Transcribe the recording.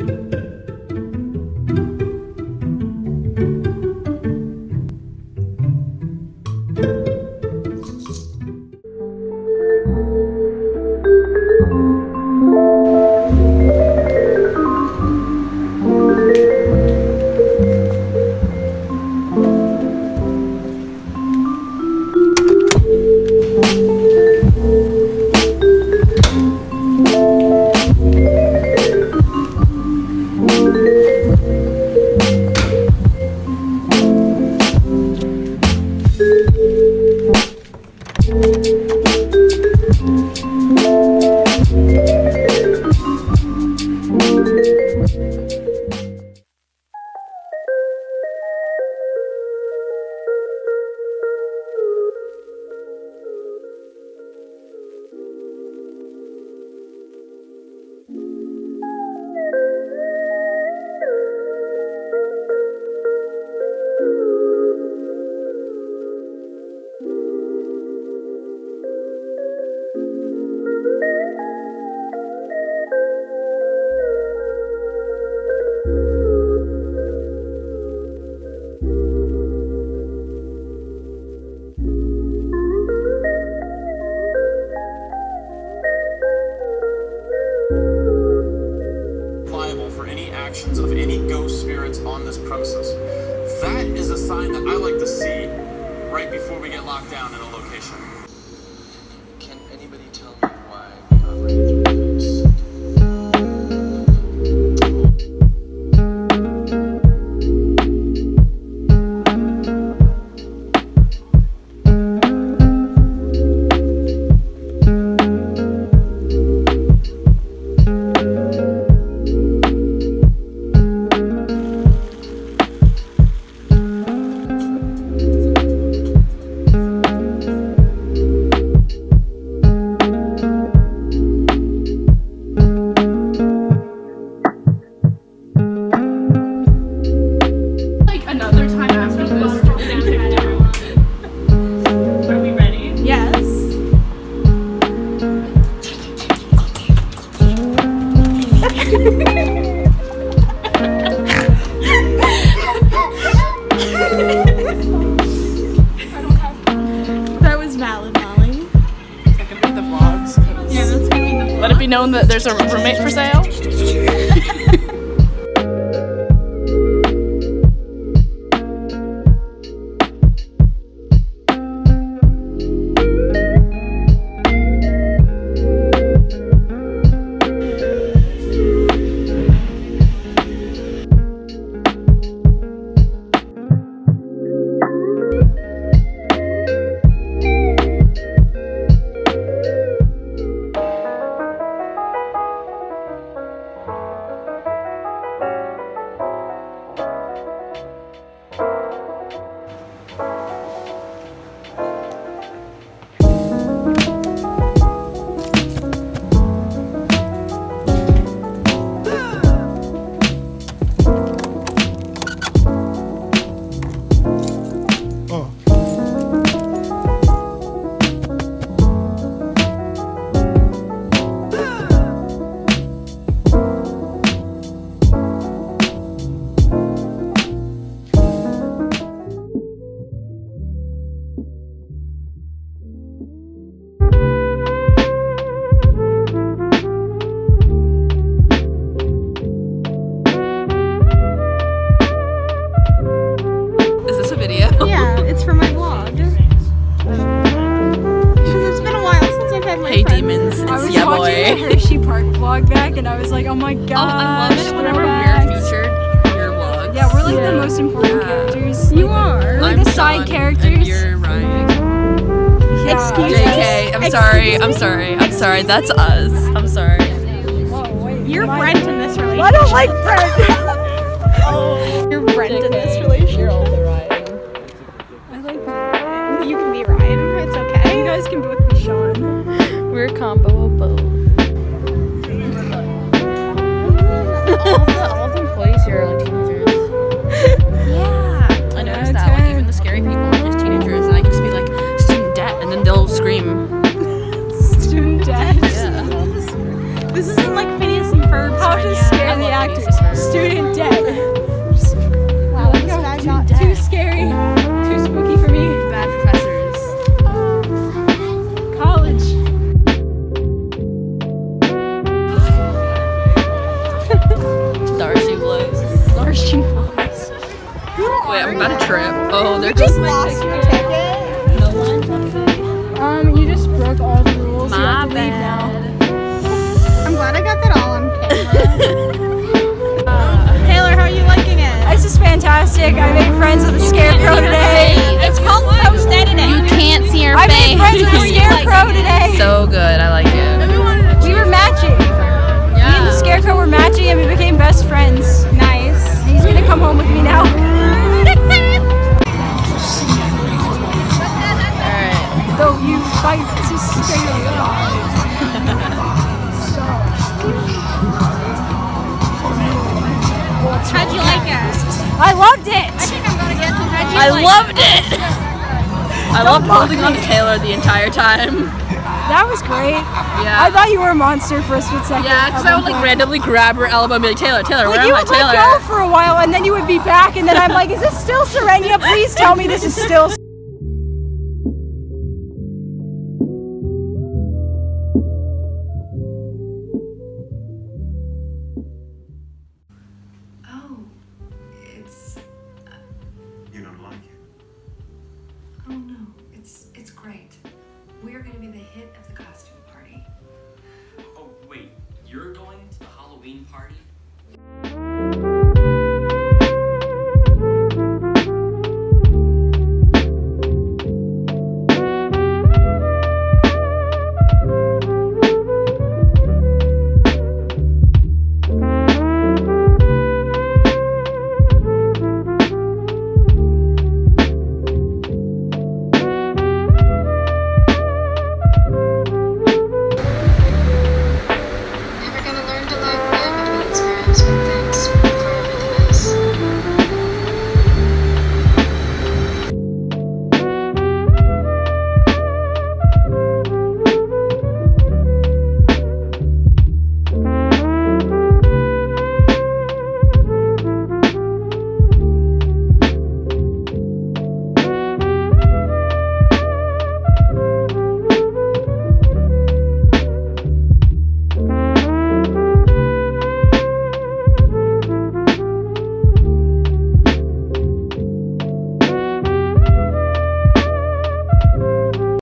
liable actions of any ghost spirits on this premises. That is a sign that I like to see right before we get locked down in a location. That was valid, Molly. That could be the vlogs. Yeah, that's gonna be the Let it be known that there's a roommate for sale. I it's was yeah watching the boy. Hershey Park vlog back, and I was like, oh my Oh. I love it whenever we're featured in your vlogs. Yeah, we're like Yeah. the most important Yeah. characters. You Like, are. We're like I'm the side Sean, characters. And you're Ryan. Yeah. Excuse JK, I'm Excuse sorry, me? I'm sorry, I'm sorry, that's us. I'm sorry. Whoa, wait, You're my- Brent in this relationship. I don't like Brent. Oh. You're Brent in this relationship. We're a combo of both. all, the, all the employees here are like teenagers. Yeah. I noticed that. Like even the scary people are just teenagers, and I can just be like student debt, and then they'll scream. Student debt. Yeah. This isn't like Phineas and Ferb. How to scare the actors. Wait, lost your ticket. Um, you just broke all the rules. you have to leave now. I'm glad I got that all on camera. Taylor, how are you liking it? This is fantastic. I made friends with the scarecrow today. It's called post editing. You can't see her face. I made friends with the scarecrow today. so good. I like it. We were matching. Me and the scarecrow were matching, and we became best friends. Nice. He's gonna come home with me now. Fight to stay alive. How'd you like it? I loved it. I think I'm gonna get some. How'd you I like loved it. I loved holding on to Taylor the entire time. That was great. Yeah. I thought you were a monster for a split second. yeah, because I one would like point. randomly grab her elbow and be like, Taylor, Taylor, Like where you am I, would let Taylor? go for a while, and then you would be back, and then I'm like, "Is this still Serenia? Please tell me this is still." Gonna be the hit of the costume party. Oh, wait, you're going to the Halloween party?